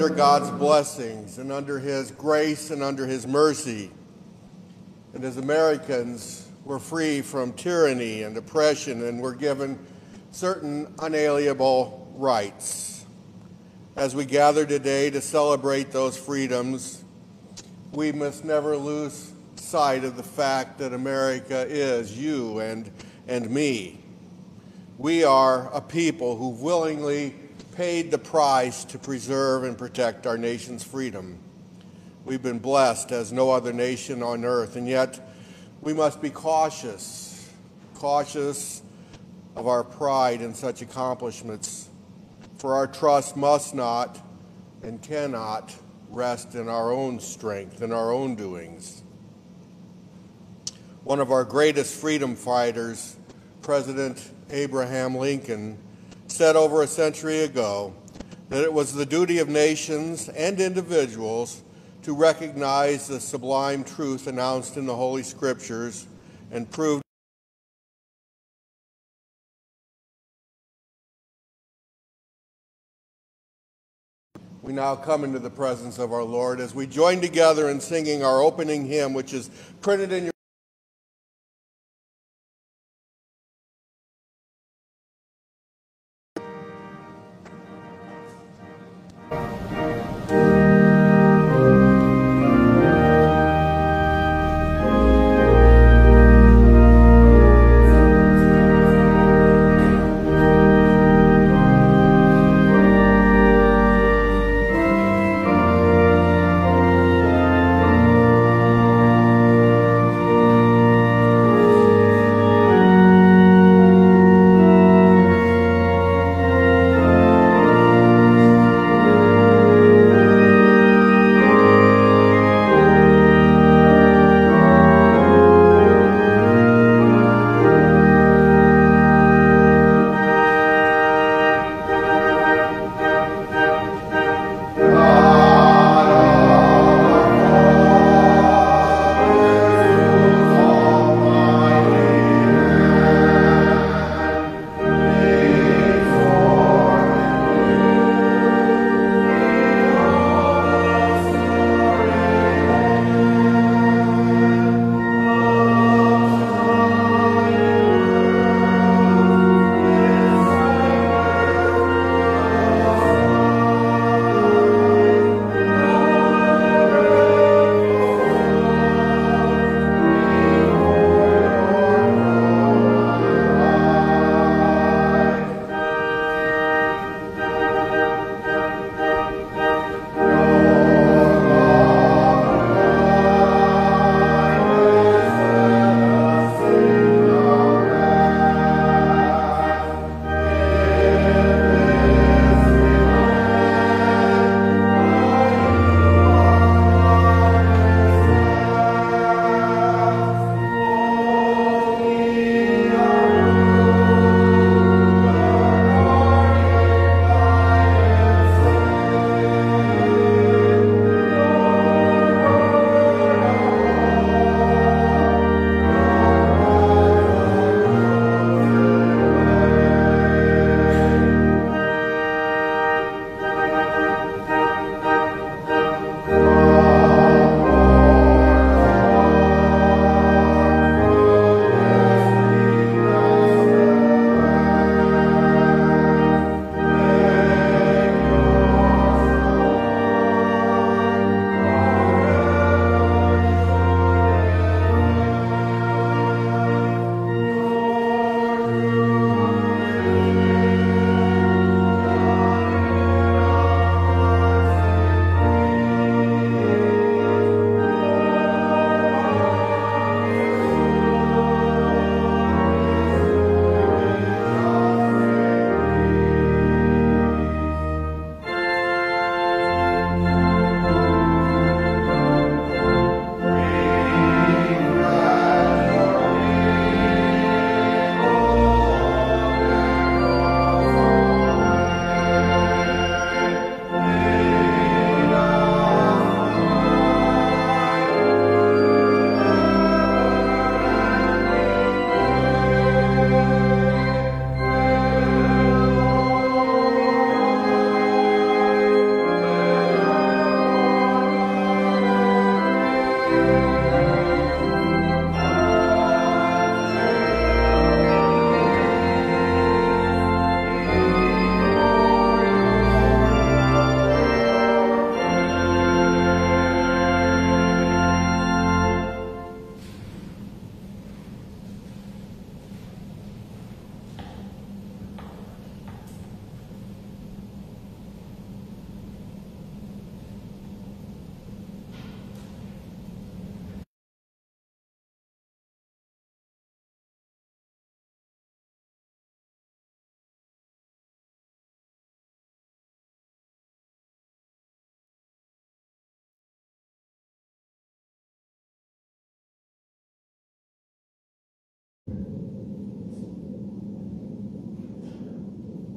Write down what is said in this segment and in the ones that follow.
under God's blessings and under His grace and under His mercy. And as Americans, we're free from tyranny and oppression and we're given certain unalienable rights. As we gather today to celebrate those freedoms, we must never lose sight of the fact that America is you and, and me. We are a people who willingly paid the price to preserve and protect our nation's freedom. We've been blessed as no other nation on earth, and yet we must be cautious, cautious of our pride in such accomplishments, for our trust must not and cannot rest in our own strength and our own doings. One of our greatest freedom fighters, President Abraham Lincoln, said over a century ago that it was the duty of nations and individuals to recognize the sublime truth announced in the Holy Scriptures and proved we now come into the presence of our Lord as we join together in singing our opening hymn, which is printed in your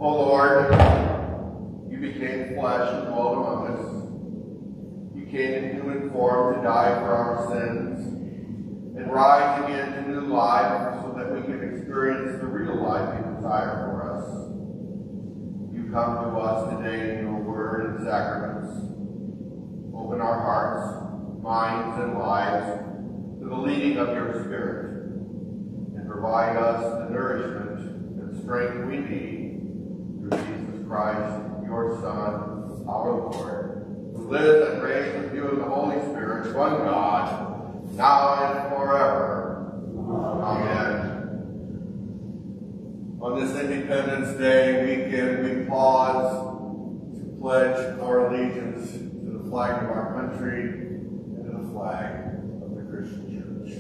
O Lord, you became flesh and dwelt among us. You came in human form to die for our sins and rise again to new life so that we can experience the real life you desire for us. You come to us today in your word and sacraments. Open our hearts, minds, and lives to the leading of your Spirit and provide us the nourishment and strength we need through Jesus Christ, your Son, our Lord, who lives and reigns with you in the Holy Spirit, one God, now and forever. Amen. On this Independence Day weekend, we pause to pledge our allegiance to the flag of our country and to the flag of the Christian Church.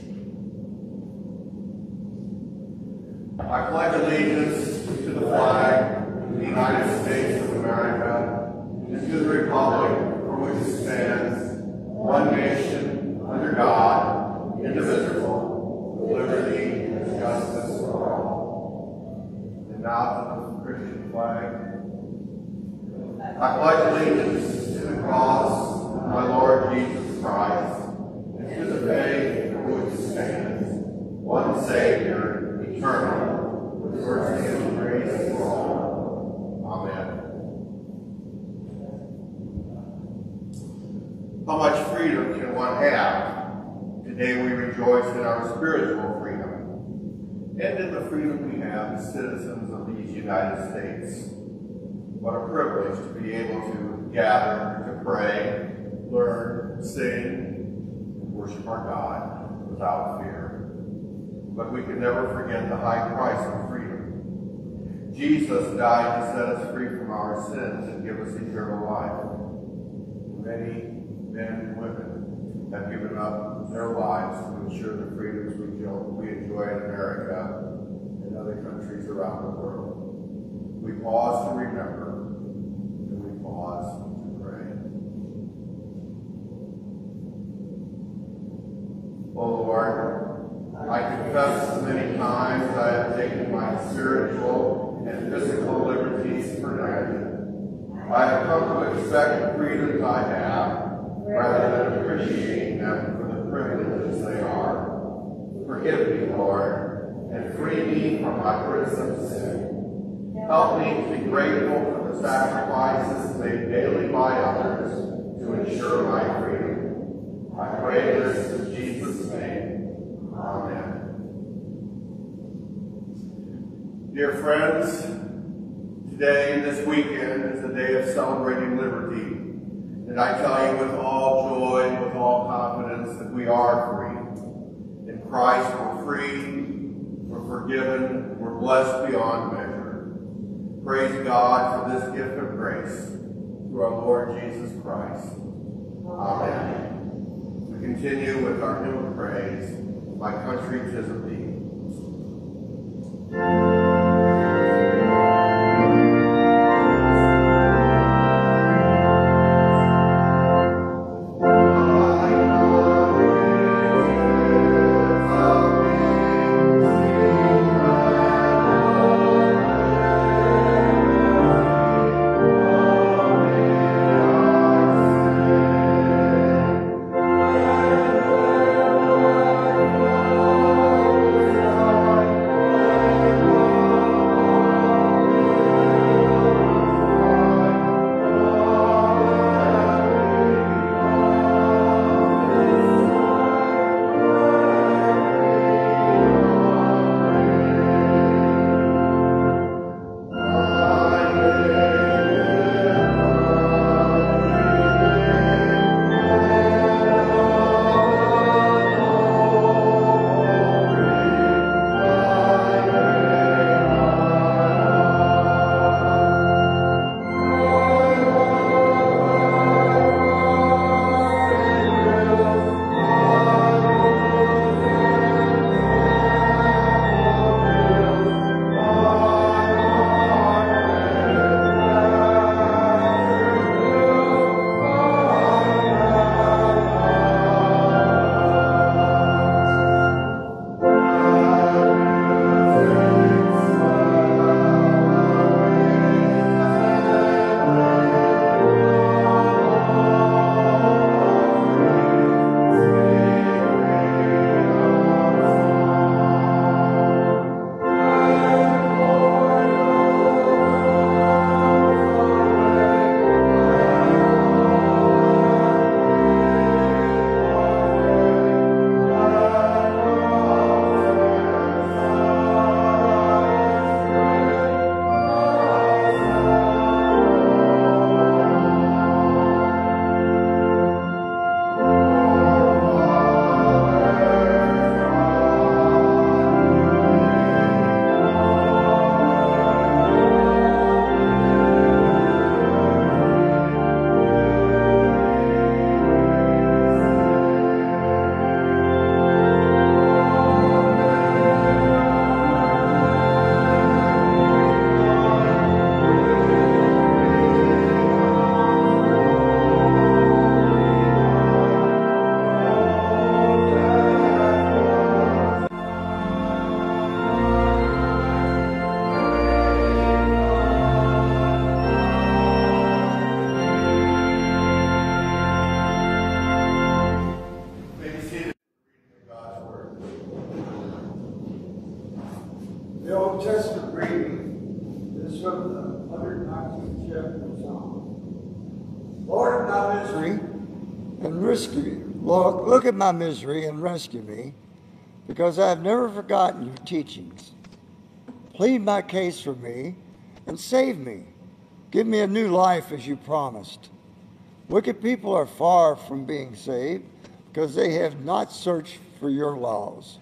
I pledge allegiance to the flag of the United States of America and to the republic for which it stands, one nation, under God, indivisible, with liberty and justice for all. And now the Christian flag. I pledge of these United States. What a privilege to be able to gather, to pray, learn, sing, and worship our God without fear. But we can never forget the high price of freedom. Jesus died to set us free from our sins and give us eternal life. Many men and women have given up their lives to ensure the freedoms we enjoy in America other countries around the world. We pause to remember, and we pause to pray. O Lord, I confess many times I have taken my spiritual and physical liberties for granted. I have come to expect the freedoms I have rather than appreciating them for the privileges they are. Forgive me, Lord, and free me from my prison sin. Help me to be grateful for the sacrifices made daily by others to ensure my freedom. I pray this in Jesus' name. Amen. Dear friends, today, and this weekend, is a day of celebrating liberty. And I tell you with all joy and with all confidence that we are free. In Christ we're free, forgiven, we're blessed beyond measure. Praise God for this gift of grace through our Lord Jesus Christ. Amen. We continue with our hymn of praise, My Country Tis of Thee. My misery and rescue me, because I have never forgotten your teachings. Plead my case for me and save me. Give me a new life as you promised. Wicked people are far from being saved because they have not searched for your laws.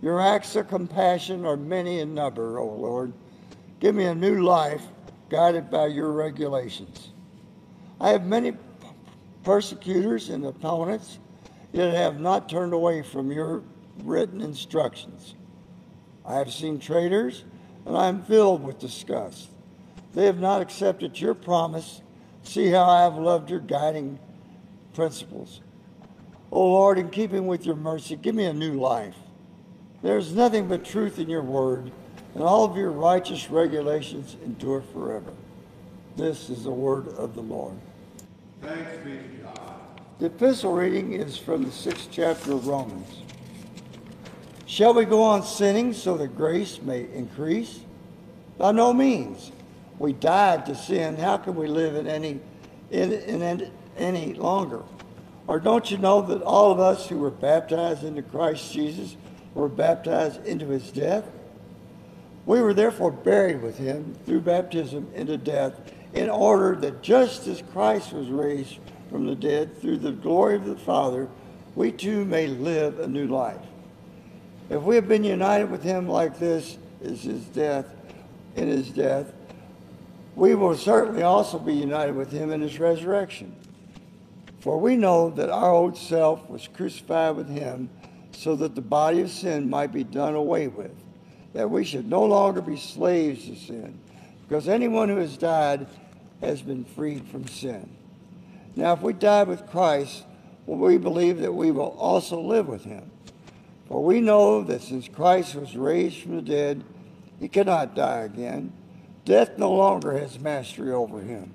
Your acts of compassion are many in number, O Lord. Give me a new life guided by your regulations. I have many persecutors and opponents, yet have not turned away from your written instructions. I have seen traitors, and I am filled with disgust. They have not accepted your promise. See how I have loved your guiding principles. O oh Lord, in keeping with your mercy, give me a new life. There is nothing but truth in your word, and all of your righteous regulations endure forever. This is the word of the Lord. Thanks be. The epistle reading is from the sixth chapter of Romans. Shall we go on sinning so that grace may increase? By no means. We died to sin. How can we live in any in, in any longer? Or don't you know that all of us who were baptized into Christ Jesus were baptized into his death? We were therefore buried with him through baptism into death, in order that just as Christ was raised from the dead through the glory of the Father, we too may live a new life. If we have been united with him like this is his death, in his death, we will certainly also be united with him in his resurrection. For we know that our old self was crucified with him so that the body of sin might be done away with, that we should no longer be slaves to sin, because anyone who has died has been freed from sin. Now, if we die with Christ, we believe that we will also live with him. For we know that since Christ was raised from the dead, he cannot die again. Death no longer has mastery over him.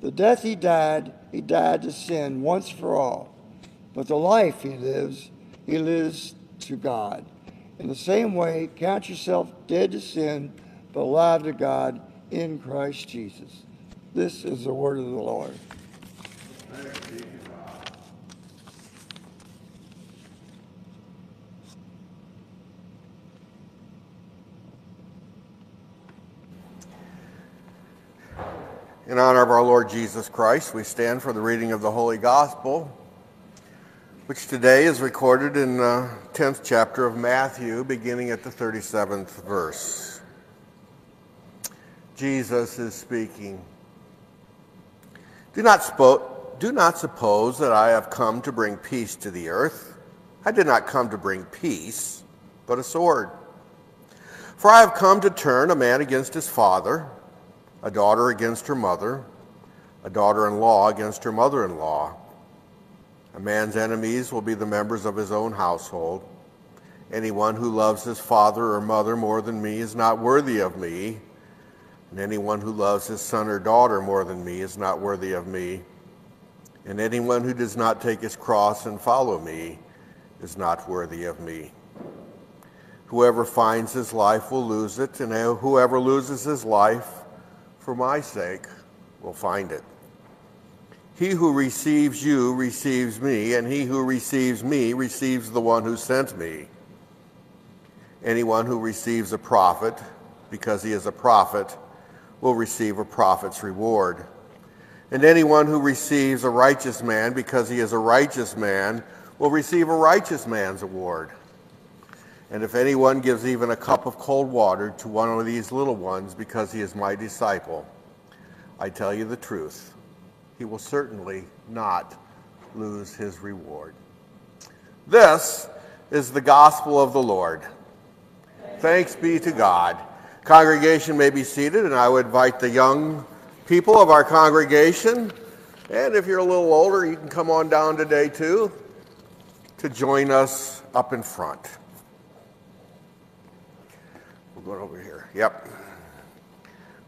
The death he died, he died to sin once for all. But the life he lives, he lives to God. In the same way, count yourself dead to sin, but alive to God in Christ Jesus. This is the word of the Lord. In honor of our Lord Jesus Christ, we stand for the reading of the Holy Gospel which today is recorded in the 10th chapter of Matthew, beginning at the 37th verse. Jesus is speaking. Do not, do not suppose that I have come to bring peace to the earth. I did not come to bring peace, but a sword. For I have come to turn a man against his father, a daughter against her mother, a daughter in law against her mother in law a man's enemies will be the members of his own household. Anyone who loves his father or mother more than me is not worthy of me, and anyone who loves his son or daughter more than me is not worthy of me. And anyone who does not take his cross and follow me is not worthy of me. Whoever finds his life will lose it, and whoever loses his life for my sake will find it. He who receives you receives me, and he who receives me receives the one who sent me. Anyone who receives a prophet, because he is a prophet, will receive a prophet's reward. And anyone who receives a righteous man, because he is a righteous man, will receive a righteous man's award. And if anyone gives even a cup of cold water to one of these little ones because he is my disciple, I tell you the truth he will certainly not lose his reward. This is the gospel of the Lord. Thanks be to God. Congregation may be seated, and I would invite the young people of our congregation, and if you're a little older, you can come on down today too, to join us up in front. We're going over here. Yep.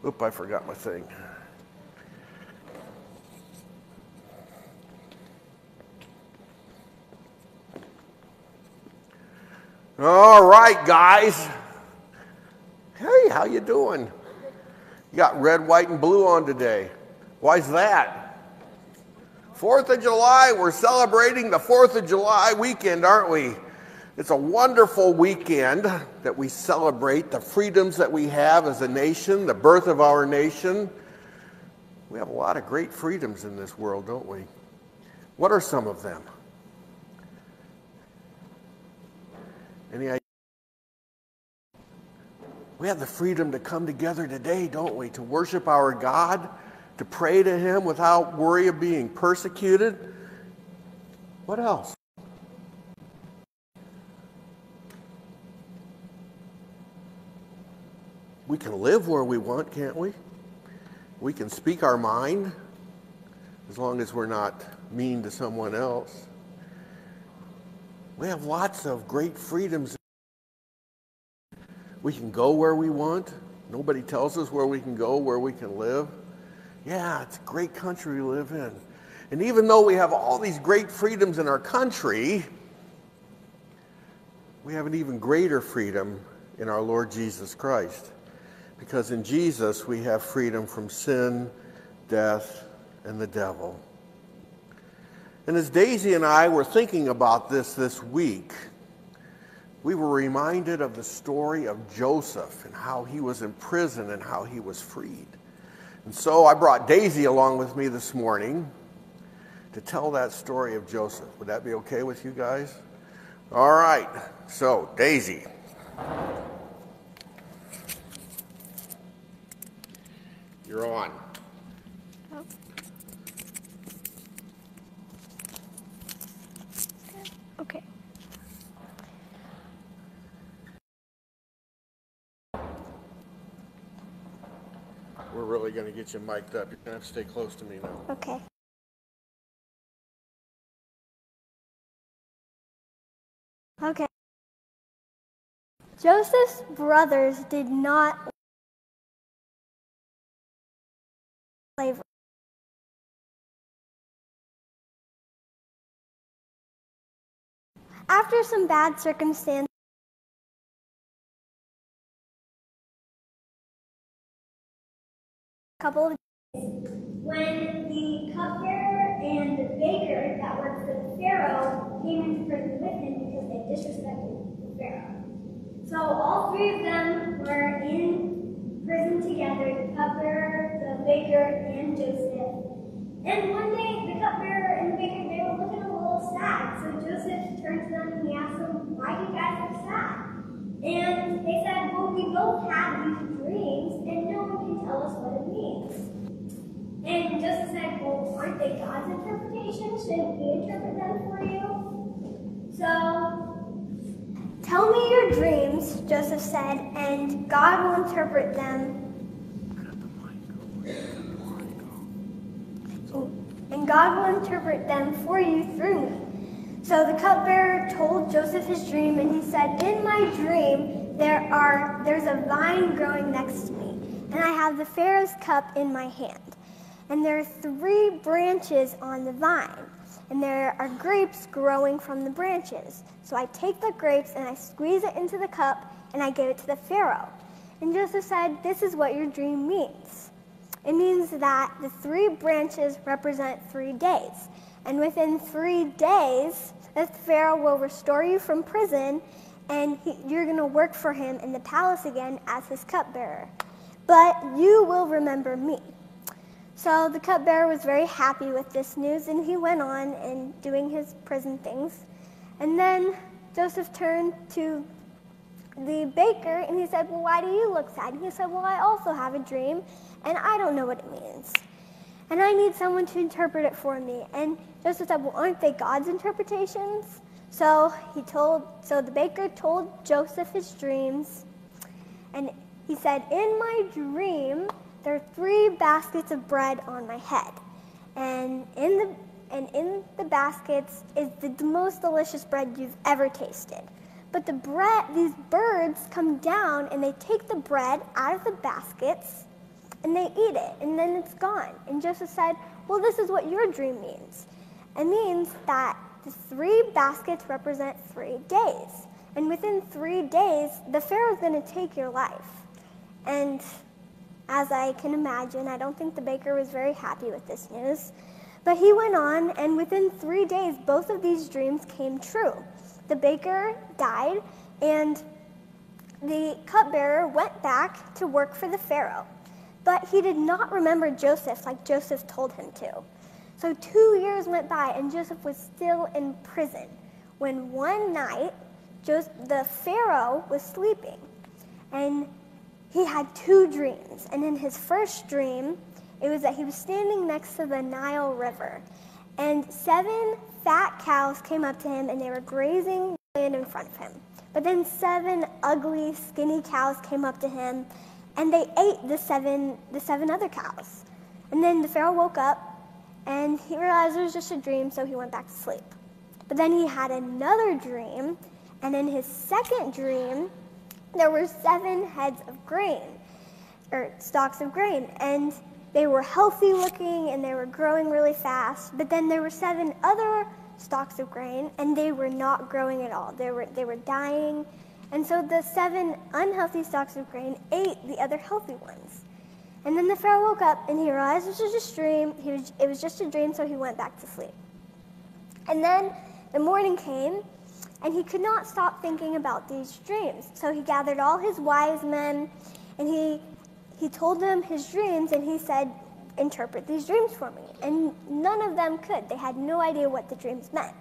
Oop, I forgot my thing. All right, guys. Hey, how you doing? You got red, white, and blue on today. Why's that? Fourth of July, we're celebrating the Fourth of July weekend, aren't we? It's a wonderful weekend that we celebrate the freedoms that we have as a nation, the birth of our nation. We have a lot of great freedoms in this world, don't we? What are some of them? Any? We have the freedom to come together today, don't we? To worship our God, to pray to Him without worry of being persecuted. What else? We can live where we want, can't we? We can speak our mind as long as we're not mean to someone else. We have lots of great freedoms. We can go where we want. Nobody tells us where we can go, where we can live. Yeah, it's a great country we live in. And even though we have all these great freedoms in our country, we have an even greater freedom in our Lord Jesus Christ. Because in Jesus we have freedom from sin, death, and the devil. And as Daisy and I were thinking about this this week, we were reminded of the story of Joseph and how he was in prison and how he was freed. And so I brought Daisy along with me this morning to tell that story of Joseph. Would that be okay with you guys? All right. So, Daisy. You're on. Oh. Okay. Really going to get you mic'd up. You're going to have to stay close to me now. Okay. Okay. Joseph's brothers did not slavery. After some bad circumstances, couple of when the cupbearer and the baker that worked for the Pharaoh came into prison with him because they disrespected Pharaoh. So all three of them were in prison together, the cupbearer, the baker, and Joseph. And one day, the cupbearer and the baker, they were looking a little sad. So Joseph turned to them and he asked them, why do you guys look sad? And they said, well, we both had these dreams, and no one tell us what it means. And Joseph said, Well, aren't they God's interpretation? Shouldn't he interpret them for you? So, Tell me your dreams, Joseph said, and God will interpret them. And God will interpret them for you through me. So the cupbearer told Joseph his dream, and he said, In my dream, there are there's a vine growing next to me, and I have the Pharaoh's cup in my hand. And there are three branches on the vine, and there are grapes growing from the branches. So I take the grapes and I squeeze it into the cup, and I give it to the Pharaoh. And Joseph said, This is what your dream means. It means that the three branches represent three days. And within three days, the Pharaoh will restore you from prison, and he, you're going to work for him in the palace again as his cupbearer. But you will remember me. So the cupbearer was very happy with this news, and he went on and doing his prison things. And then Joseph turned to the baker and he said, Well, why do you look sad? And he said, Well, I also have a dream, and I don't know what it means. And I need someone to interpret it for me. And Joseph said, Well, aren't they God's interpretations? So he told, so the baker told Joseph his dreams, and he said, In my dream, there are three baskets of bread on my head. And in the and in the baskets is the, most delicious bread you've ever tasted. But the bread, these birds come down and they take the bread out of the baskets and they eat it, and then it's gone. And Joseph said, Well, this is what your dream means. It means that the three baskets represent three days. And within three days, the Pharaoh's going to take your life. And as I can imagine, I don't think the baker was very happy with this news. But he went on, and within three days, both of these dreams came true. The baker died, and the cupbearer went back to work for the Pharaoh. But he did not remember Joseph like Joseph told him to. So two years went by, and Joseph was still in prison when one night Joseph, the Pharaoh was sleeping. And he had two dreams. And in his first dream, it was that he was standing next to the Nile River. And seven fat cows came up to him and they were grazing land in front of him. But then seven ugly, skinny cows came up to him and they ate the seven, the seven other cows. And then the Pharaoh woke up and he realized it was just a dream, so he went back to sleep. But then he had another dream, and in his second dream, there were seven heads of grain, or stalks of grain, and they were healthy looking and they were growing really fast. But then there were seven other stalks of grain, and they were not growing at all. They were, they were dying. And so the seven unhealthy stalks of grain ate the other healthy ones. And then the Pharaoh woke up and he realized it was just a dream. He was, it was just a dream, so he went back to sleep. And then the morning came, and he could not stop thinking about these dreams. So he gathered all his wise men, and he, he told them his dreams, and he said, Interpret these dreams for me. And none of them could. They had no idea what the dreams meant.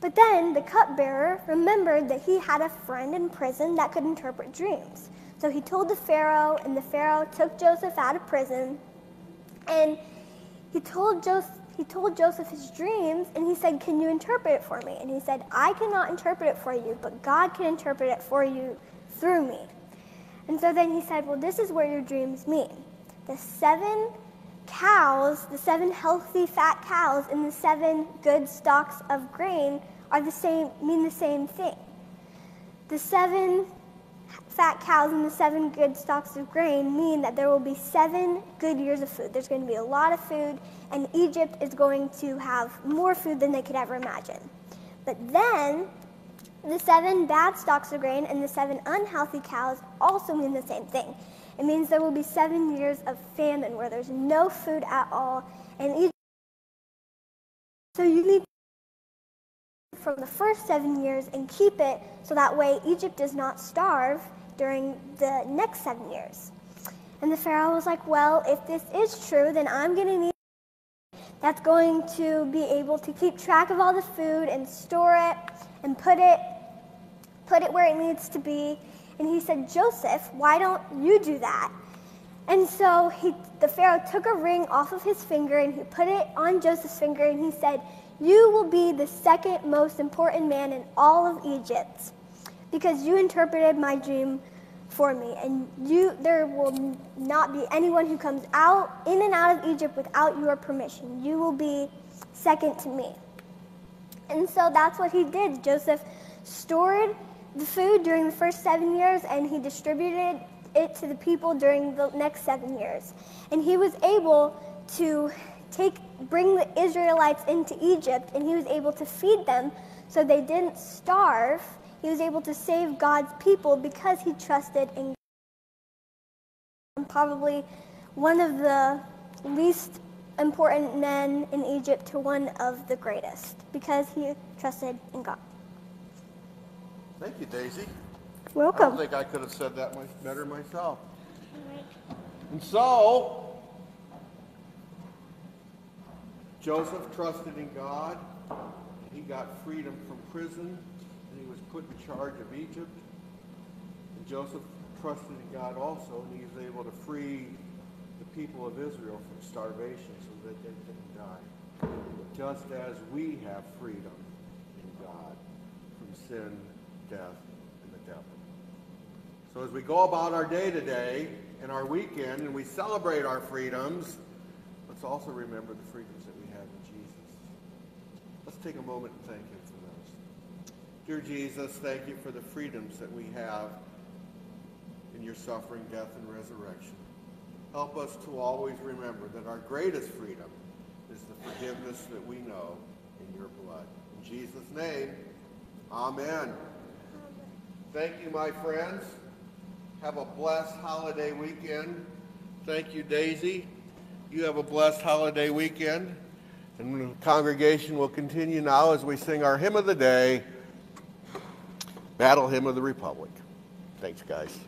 But then the cupbearer remembered that he had a friend in prison that could interpret dreams. So he told the Pharaoh, and the Pharaoh took Joseph out of prison. And he told Joseph, he told Joseph his dreams and he said, Can you interpret it for me? And he said, I cannot interpret it for you, but God can interpret it for you through me. And so then he said, Well, this is where your dreams mean. The seven cows, the seven healthy fat cows, and the seven good stalks of grain are the same mean the same thing. The seven fat cows and the seven good stalks of grain mean that there will be seven good years of food. There's going to be a lot of food, and Egypt is going to have more food than they could ever imagine. But then, the seven bad stalks of grain and the seven unhealthy cows also mean the same thing. It means there will be seven years of famine where there's no food at all, and Egypt. So you need from the first seven years and keep it so that way Egypt does not starve during the next seven years. And the Pharaoh was like, Well, if this is true, then I'm going to need that's going to be able to keep track of all the food and store it and put it put it where it needs to be. And he said, Joseph, why don't you do that? And so he, the Pharaoh took a ring off of his finger and he put it on Joseph's finger and he said, You will be the second most important man in all of Egypt because you interpreted my dream for me and you there will not be anyone who comes out in and out of Egypt without your permission. You will be second to me. And so that's what he did. Joseph stored the food during the first 7 years and he distributed it to the people during the next 7 years. And he was able to take bring the Israelites into Egypt and he was able to feed them so they didn't starve he was able to save God's people because he trusted in God. Probably one of the least important men in Egypt to one of the greatest because he trusted in God. Thank you, Daisy. Welcome. I don't think I could have said that much better myself. And so, Joseph trusted in God. He got freedom from prison put in charge of Egypt. And Joseph trusted in God also, and he was able to free the people of Israel from starvation so that they didn't die. Just as we have freedom in God from sin, death, and the devil. So as we go about our day today and our weekend and we celebrate our freedoms, let's also remember the freedoms that we have in Jesus. Let's take a moment and thank him. Dear Jesus, thank you for the freedoms that we have in your suffering, death, and resurrection. Help us to always remember that our greatest freedom is the forgiveness that we know in your blood. In Jesus' name, amen. Thank you, my friends. Have a blessed holiday weekend. Thank you, Daisy. You have a blessed holiday weekend. And the congregation will continue now as we sing our hymn of the day, Battle Hymn of the Republic. Thanks, guys.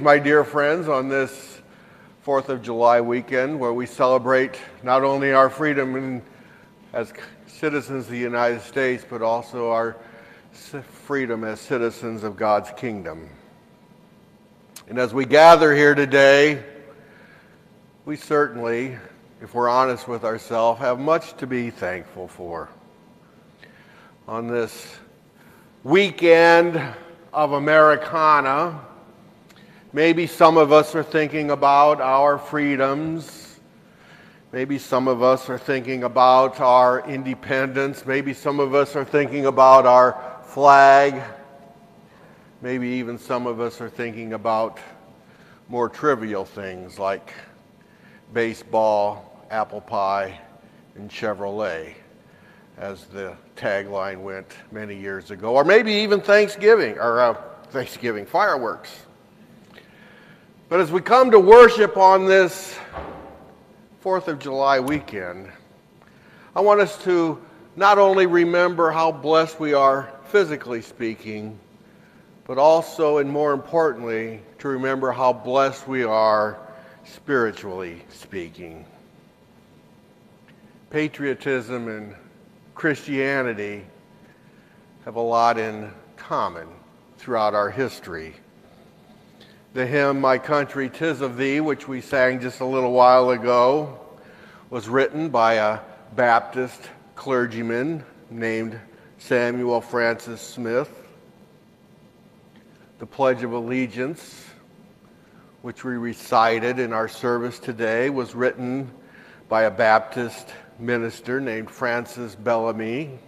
My dear friends, on this 4th of July weekend where we celebrate not only our freedom in, as citizens of the United States, but also our freedom as citizens of God's kingdom. And as we gather here today, we certainly, if we're honest with ourselves, have much to be thankful for. On this weekend of Americana, Maybe some of us are thinking about our freedoms. Maybe some of us are thinking about our independence. Maybe some of us are thinking about our flag. Maybe even some of us are thinking about more trivial things like baseball, apple pie, and Chevrolet, as the tagline went many years ago. Or maybe even Thanksgiving, or uh, Thanksgiving fireworks. But as we come to worship on this 4th of July weekend, I want us to not only remember how blessed we are physically speaking, but also, and more importantly, to remember how blessed we are spiritually speaking. Patriotism and Christianity have a lot in common throughout our history. The hymn, My Country, Tis of Thee, which we sang just a little while ago, was written by a Baptist clergyman named Samuel Francis Smith. The Pledge of Allegiance, which we recited in our service today, was written by a Baptist minister named Francis Bellamy.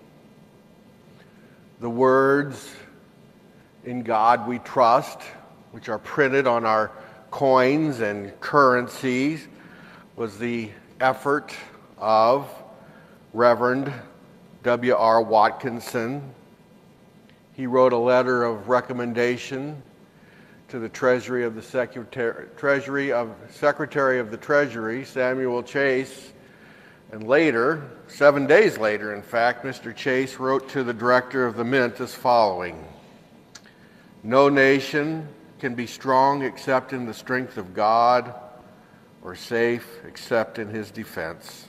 The words, In God We Trust, which are printed on our coins and currencies, was the effort of Reverend W.R. Watkinson. He wrote a letter of recommendation to the Treasury of the Secretary, Treasury of Secretary of the Treasury, Samuel Chase, and later, seven days later, in fact, Mr. Chase wrote to the Director of the Mint as following No nation can be strong except in the strength of God, or safe except in his defense.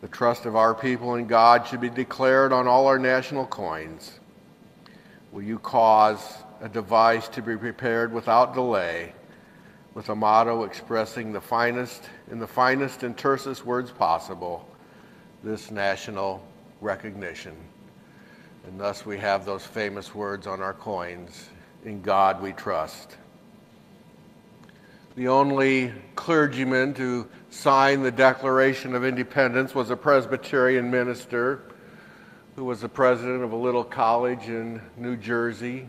The trust of our people in God should be declared on all our national coins. Will you cause a device to be prepared without delay, with a motto expressing the finest, in the finest and tersest words possible, this national recognition? And thus we have those famous words on our coins in God we trust. The only clergyman to sign the Declaration of Independence was a Presbyterian minister who was the president of a little college in New Jersey.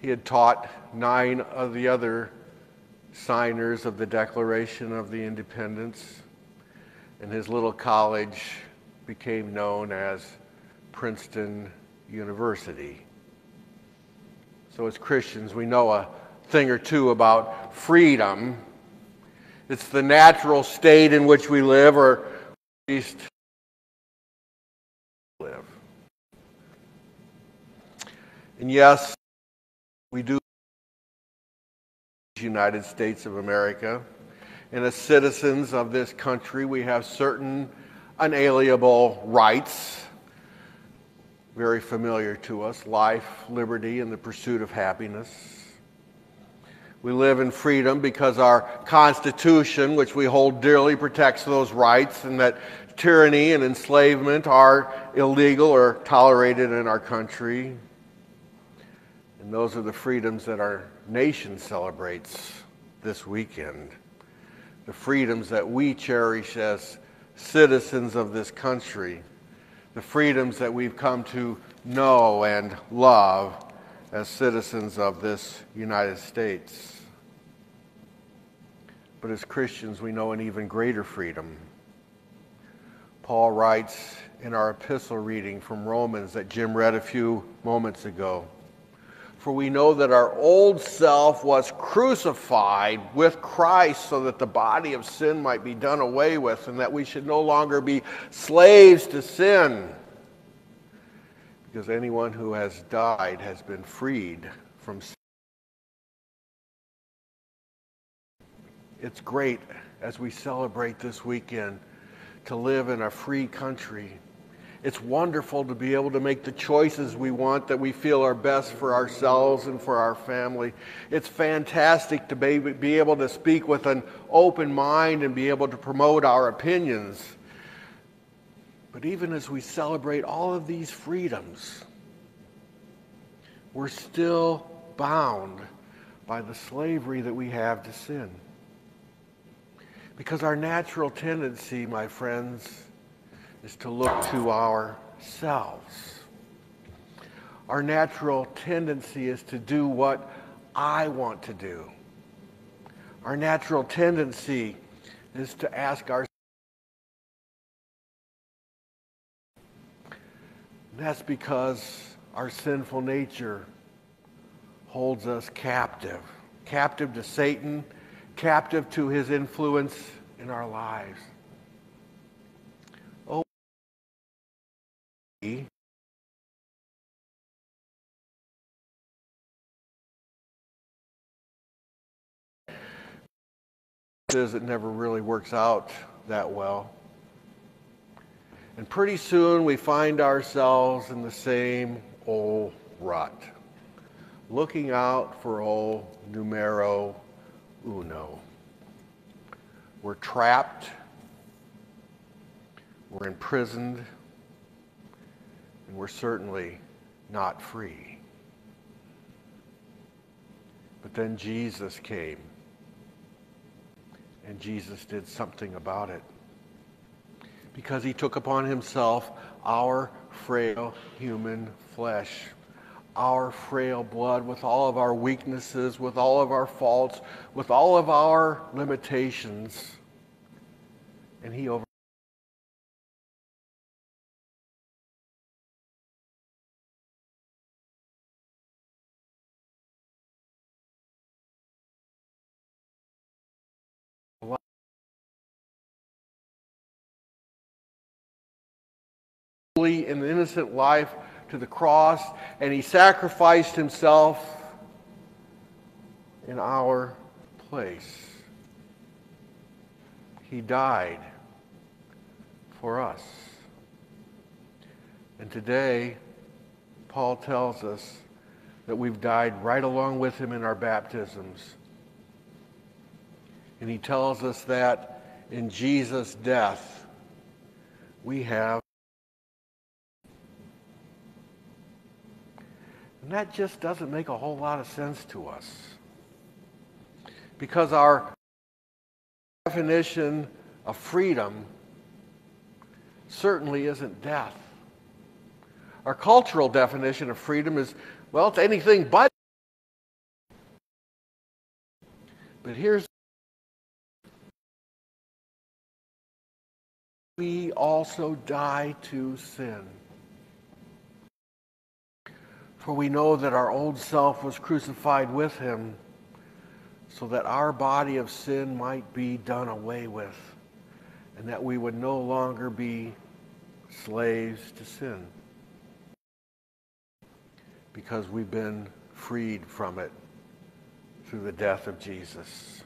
He had taught nine of the other signers of the Declaration of the Independence, and his little college became known as Princeton University. So, as Christians, we know a thing or two about freedom. It's the natural state in which we live, or at least live. And yes, we do United States of America. And as citizens of this country, we have certain unalienable rights very familiar to us life, liberty, and the pursuit of happiness. We live in freedom because our Constitution, which we hold dearly, protects those rights, and that tyranny and enslavement are illegal or tolerated in our country. And those are the freedoms that our nation celebrates this weekend. The freedoms that we cherish as citizens of this country the freedoms that we've come to know and love as citizens of this United States. But as Christians, we know an even greater freedom. Paul writes in our epistle reading from Romans that Jim read a few moments ago for we know that our old self was crucified with Christ so that the body of sin might be done away with and that we should no longer be slaves to sin. Because anyone who has died has been freed from sin. It's great as we celebrate this weekend to live in a free country it's wonderful to be able to make the choices we want that we feel are best for ourselves and for our family. It's fantastic to be, able to speak with an open mind and be able to promote our opinions. But even as we celebrate all of these freedoms, we're still bound by the slavery that we have to sin. Because our natural tendency, my friends, is to look to ourselves. Our natural tendency is to do what I want to do. Our natural tendency is to ask ourselves. That's because our sinful nature holds us captive, captive to Satan, captive to his influence in our lives. Is it never really works out that well. And pretty soon we find ourselves in the same old rut. looking out for old numero uno. We're trapped, we're imprisoned, and we're certainly not free. But then Jesus came, and Jesus did something about it because he took upon himself our frail human flesh, our frail blood, with all of our weaknesses, with all of our faults, with all of our limitations. And he over and innocent life to the cross, and he sacrificed himself in our place. He died for us. And today, Paul tells us that we've died right along with him in our baptisms. And he tells us that in Jesus' death, we have And that just doesn't make a whole lot of sense to us. Because our definition of freedom certainly isn't death. Our cultural definition of freedom is, well, it's anything but. But here's we also die to sin. For we know that our old self was crucified with him so that our body of sin might be done away with and that we would no longer be slaves to sin because we've been freed from it through the death of Jesus.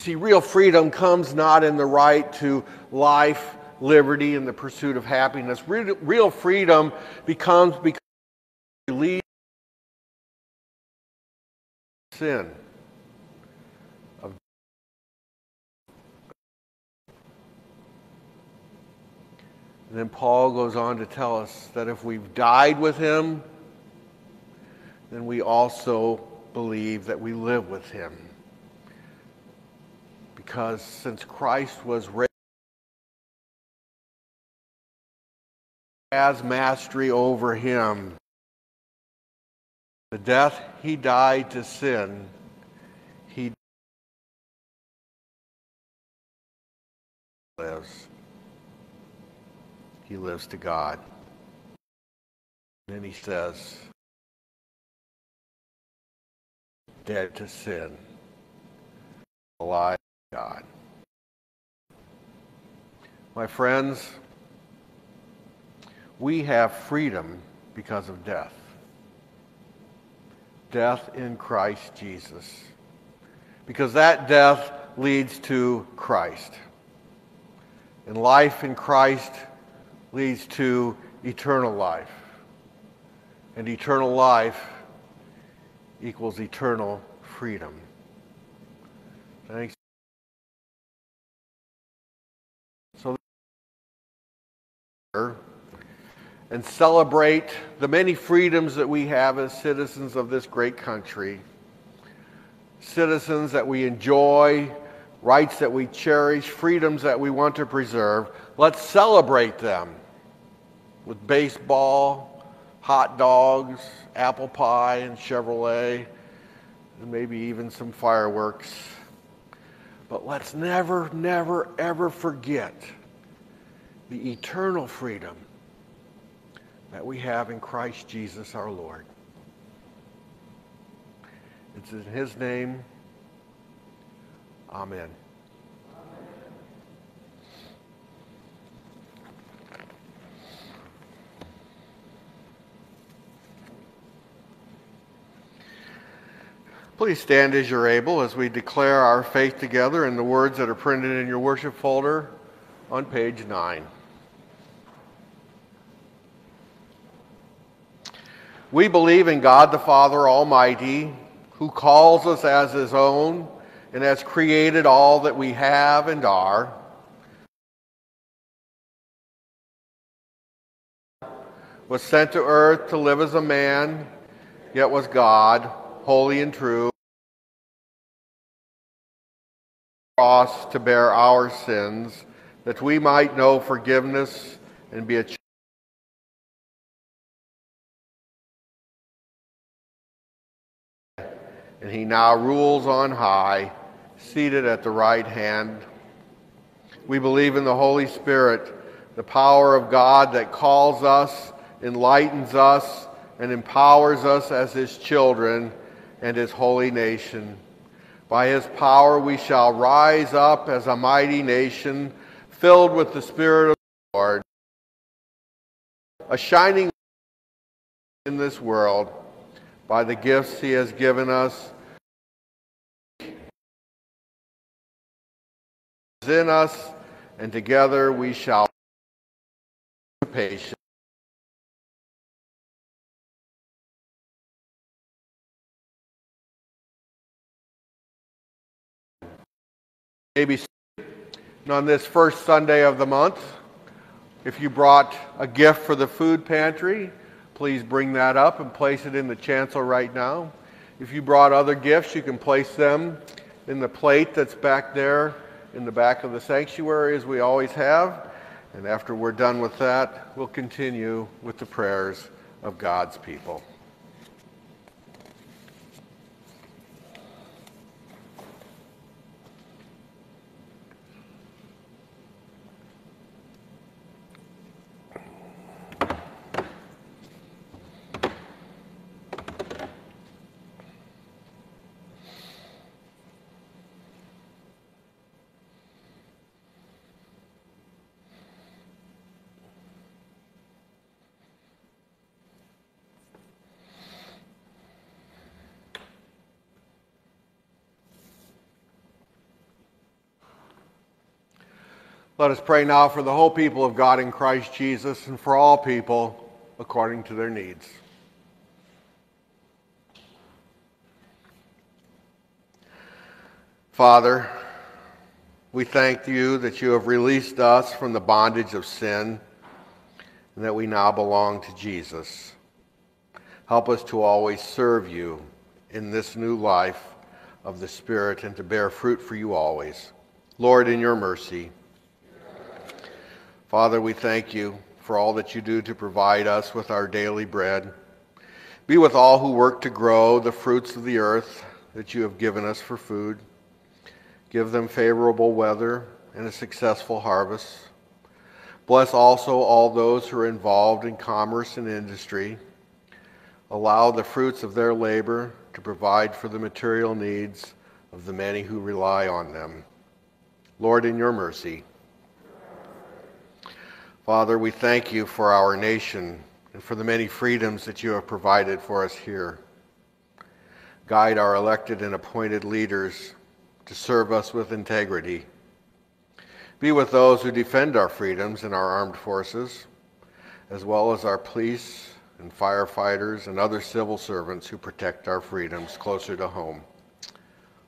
See, real freedom comes not in the right to life, liberty, and the pursuit of happiness. Real, freedom becomes because sin of and then Paul goes on to tell us that if we've died with him, then we also believe that we live with him. Because since Christ was raised, has mastery over him. The death he died to sin, he lives. He lives to God. And then he says, dead to sin, alive to God. My friends, we have freedom because of death death in Christ Jesus. Because that death leads to Christ. And life in Christ leads to eternal life. And eternal life equals eternal freedom. Thanks. So and celebrate the many freedoms that we have as citizens of this great country. Citizens that we enjoy, rights that we cherish, freedoms that we want to preserve. Let's celebrate them with baseball, hot dogs, apple pie, and Chevrolet, and maybe even some fireworks. But let's never, never, ever forget the eternal freedom that we have in Christ Jesus our Lord. It's in his name. Amen. Please stand as you're able as we declare our faith together in the words that are printed in your worship folder on page 9. We believe in God the Father Almighty, who calls us as his own and has created all that we have and are. Was sent to earth to live as a man, yet was God, holy and true. Cross to bear our sins, that we might know forgiveness and be a and he now rules on high, seated at the right hand. We believe in the Holy Spirit, the power of God that calls us, enlightens us, and empowers us as his children and his holy nation. By his power we shall rise up as a mighty nation, filled with the Spirit of the Lord, a shining in this world by the gifts he has given us in us and together we shall be patient maybe on this first Sunday of the month if you brought a gift for the food pantry please bring that up and place it in the chancel right now. If you brought other gifts, you can place them in the plate that's back there in the back of the sanctuary, as we always have. And after we're done with that, we'll continue with the prayers of God's people. Let us pray now for the whole people of God in Christ Jesus and for all people according to their needs. Father, we thank you that you have released us from the bondage of sin and that we now belong to Jesus. Help us to always serve you in this new life of the Spirit and to bear fruit for you always. Lord, in your mercy, Father, we thank you for all that you do to provide us with our daily bread. Be with all who work to grow the fruits of the earth that you have given us for food. Give them favorable weather and a successful harvest. Bless also all those who are involved in commerce and industry. Allow the fruits of their labor to provide for the material needs of the many who rely on them. Lord, in your mercy, Father, we thank you for our nation and for the many freedoms that you have provided for us here. Guide our elected and appointed leaders to serve us with integrity. Be with those who defend our freedoms in our armed forces, as well as our police and firefighters and other civil servants who protect our freedoms closer to home.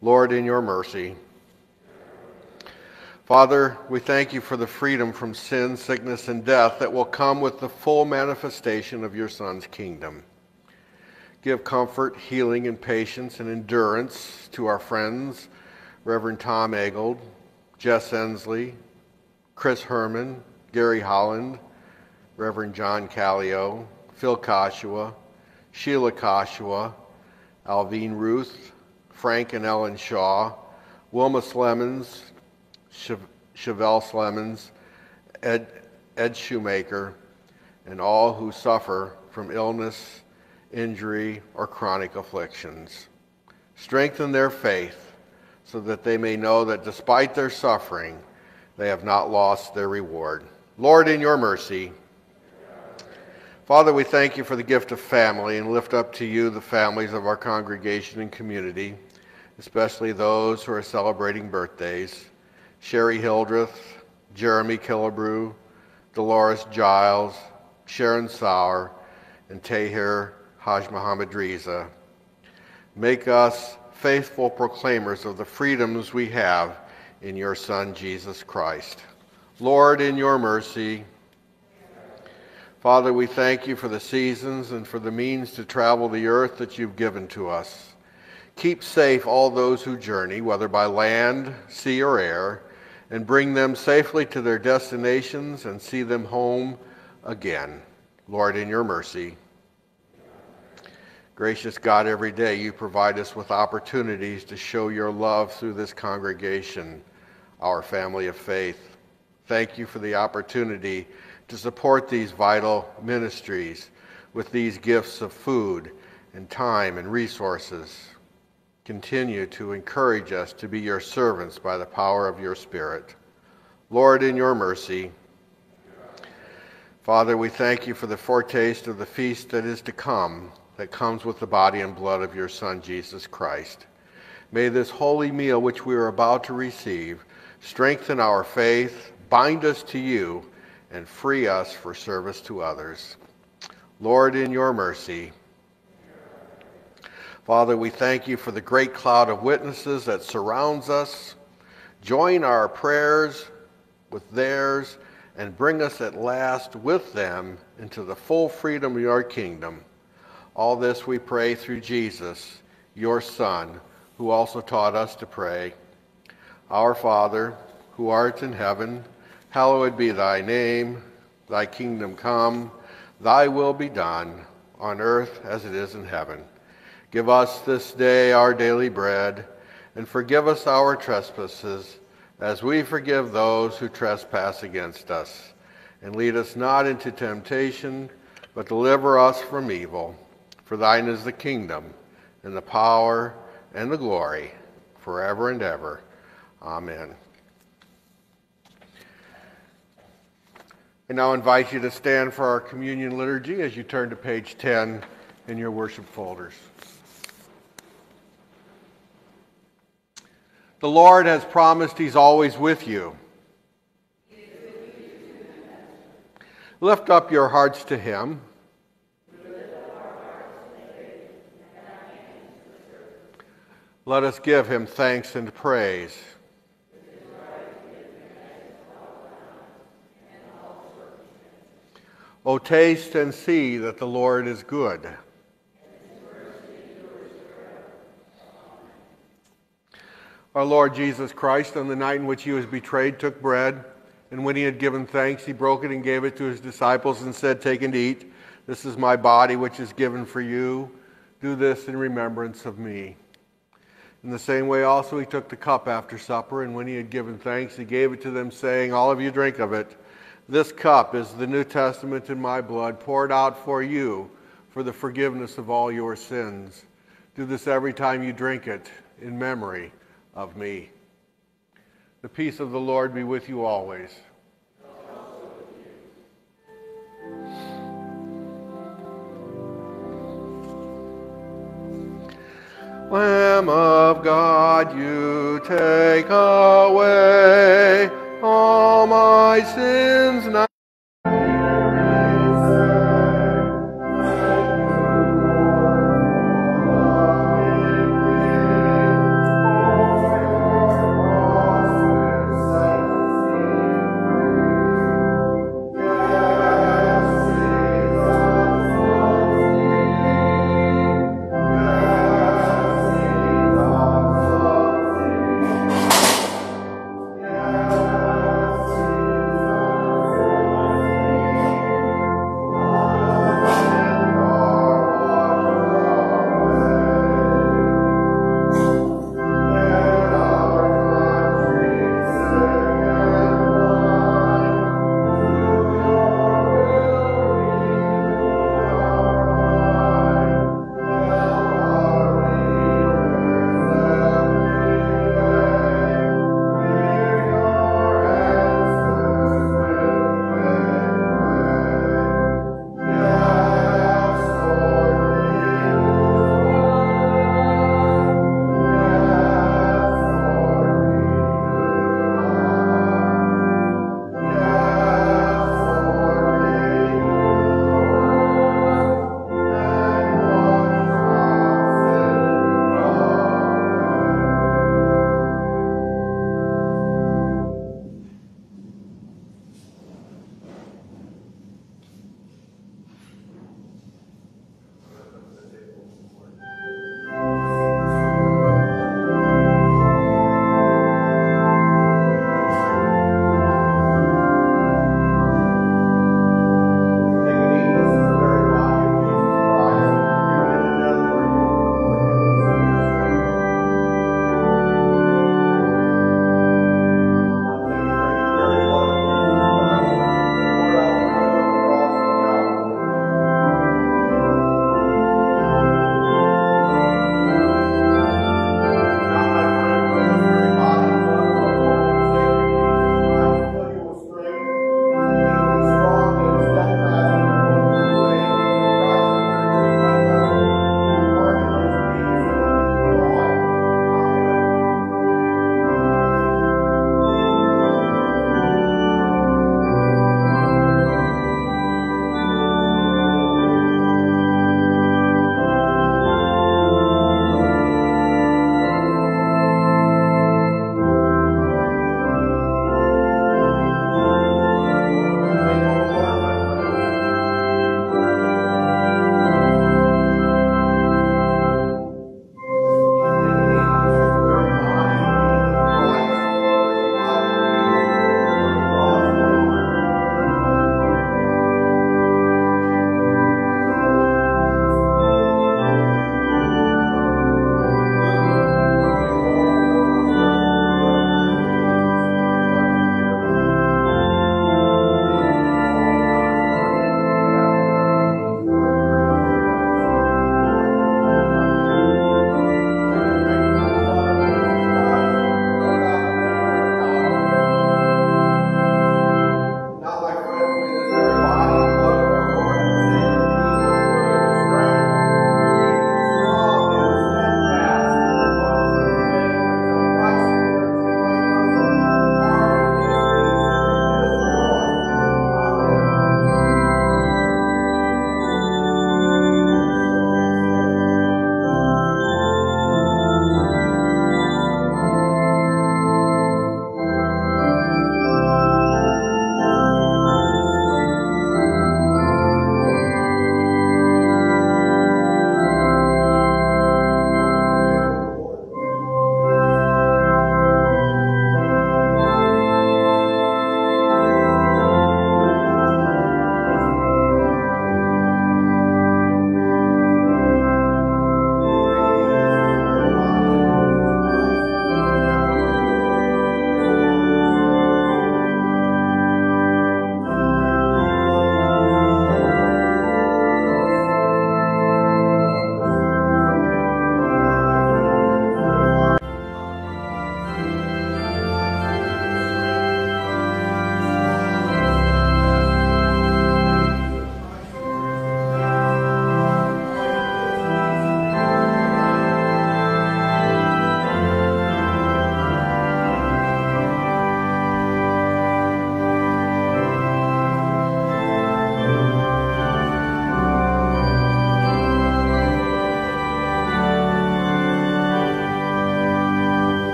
Lord, in your mercy, Father, we thank you for the freedom from sin, sickness, and death that will come with the full manifestation of your Son's kingdom. Give comfort, healing, and patience and endurance to our friends, Reverend Tom Eggold, Jess Ensley, Chris Herman, Gary Holland, Reverend John Callio, Phil Koshua, Sheila Koshua, Alvine Ruth, Frank and Ellen Shaw, Wilma Slemons, Chevelle Slemons, Ed, Ed Shoemaker, and all who suffer from illness, injury, or chronic afflictions. Strengthen their faith so that they may know that despite their suffering, they have not lost their reward. Lord, in your mercy, Father, we thank you for the gift of family and lift up to you the families of our congregation and community, especially those who are celebrating birthdays. Sherry Hildreth, Jeremy Killebrew, Dolores Giles, Sharon Sauer, and Tahir Haj Muhammad Riza. Make us faithful proclaimers of the freedoms we have in your Son, Jesus Christ. Lord, in your mercy, Father, we thank you for the seasons and for the means to travel the earth that you've given to us. Keep safe all those who journey, whether by land, sea, or air, and bring them safely to their destinations and see them home again. Lord, in your mercy. Gracious God, every day you provide us with opportunities to show your love through this congregation, our family of faith. Thank you for the opportunity to support these vital ministries with these gifts of food and time and resources. Continue to encourage us to be your servants by the power of your Spirit. Lord, in your mercy, Father, we thank you for the foretaste of the feast that is to come, that comes with the body and blood of your Son, Jesus Christ. May this holy meal which we are about to receive strengthen our faith, bind us to you, and free us for service to others. Lord, in your mercy, Father, we thank you for the great cloud of witnesses that surrounds us. Join our prayers with theirs and bring us at last with them into the full freedom of your kingdom. All this we pray through Jesus, your Son, who also taught us to pray. Our Father, who art in heaven, Hallowed be thy name, thy kingdom come, thy will be done, on earth as it is in heaven. Give us this day our daily bread, and forgive us our trespasses, as we forgive those who trespass against us. And lead us not into temptation, but deliver us from evil. For thine is the kingdom, and the power, and the glory, forever and ever. Amen. I now invite you to stand for our communion liturgy as you turn to page 10 in your worship folders. The Lord has promised He's always with you. Lift up your hearts to Him. Let us give Him thanks and praise. O taste and see that the Lord is good. Our Lord Jesus Christ, on the night in which he was betrayed, took bread, and when he had given thanks, he broke it and gave it to his disciples and said, Take and eat. This is my body, which is given for you. Do this in remembrance of me. In the same way, also, he took the cup after supper, and when he had given thanks, he gave it to them, saying, All of you drink of it. This cup is the New Testament in my blood, poured out for you for the forgiveness of all your sins. Do this every time you drink it in memory of me. The peace of the Lord be with you always. Lamb of God, you take away all my sins now.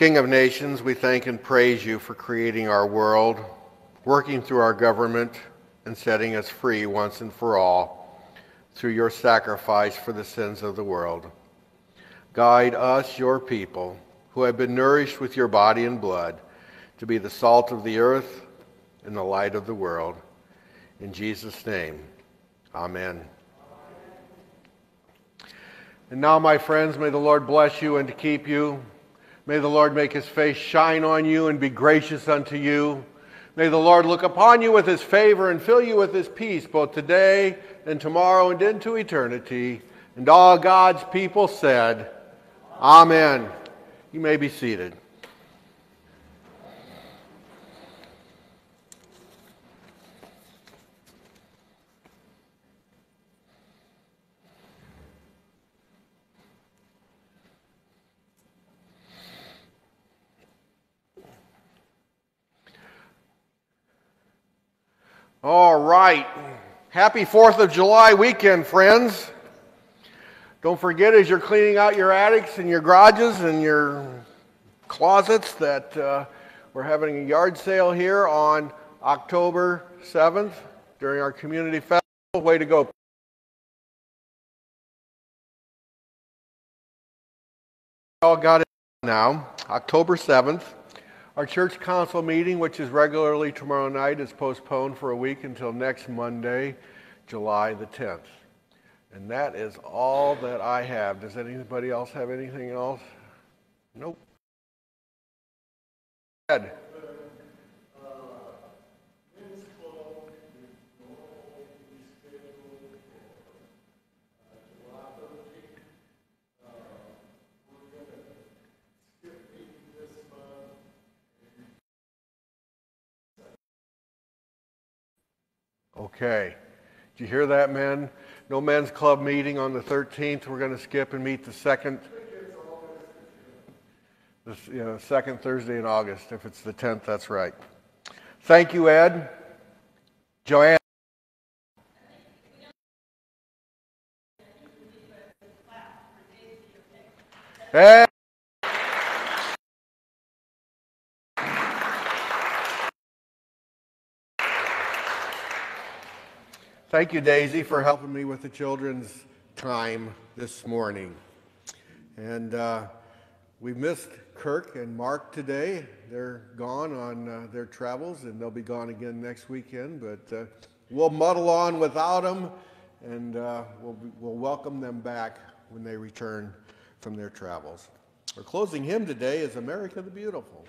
King of nations, we thank and praise you for creating our world, working through our government, and setting us free once and for all through your sacrifice for the sins of the world. Guide us, your people, who have been nourished with your body and blood, to be the salt of the earth and the light of the world. In Jesus' name, amen. And now, my friends, may the Lord bless you and keep you. May the Lord make his face shine on you and be gracious unto you. May the Lord look upon you with his favor and fill you with his peace, both today and tomorrow and into eternity. And all God's people said, Amen. You may be seated. All right. Happy 4th of July weekend, friends. Don't forget as you're cleaning out your attics and your garages and your closets that uh, we're having a yard sale here on October 7th during our community festival. Way to go. All got it now. October 7th. Our church council meeting, which is regularly tomorrow night, is postponed for a week until next Monday, July the 10th. And that is all that I have. Does anybody else have anything else? Nope. Ed. Okay. Did you hear that, men? No men's club meeting on the 13th. We're going to skip and meet the second, the you know, second Thursday in August. If it's the 10th, that's right. Thank you, Ed. Joanne. Hey. Thank you, Daisy, for helping me with the children's time this morning. And uh, we missed Kirk and Mark today. They're gone on uh, their travels, and they'll be gone again next weekend. But uh, we'll muddle on without them, and uh, we'll, we'll welcome them back when they return from their travels. Our closing hymn today is America the Beautiful.